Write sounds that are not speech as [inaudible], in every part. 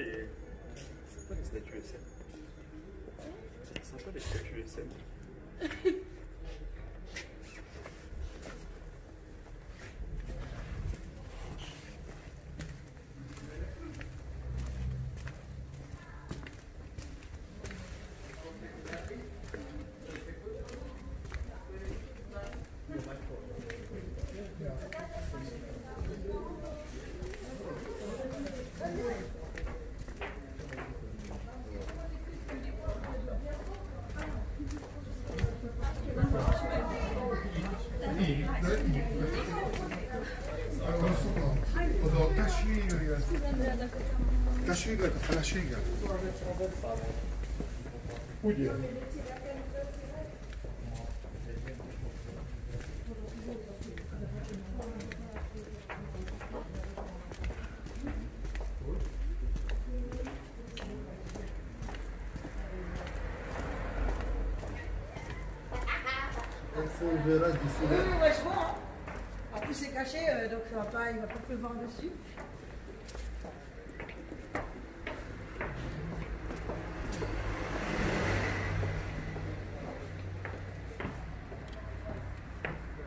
les. Sympa les statues SM. Sympa les [laughs] statues SM. Az a testvére, testvére, a felesége? coup c'est caché, euh, donc ça va pas, il ne va pas pleuvoir dessus.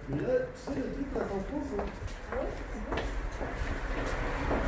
Mais là, tu sais, le truc là, t'en France, hein. Ah ouais, c'est bon.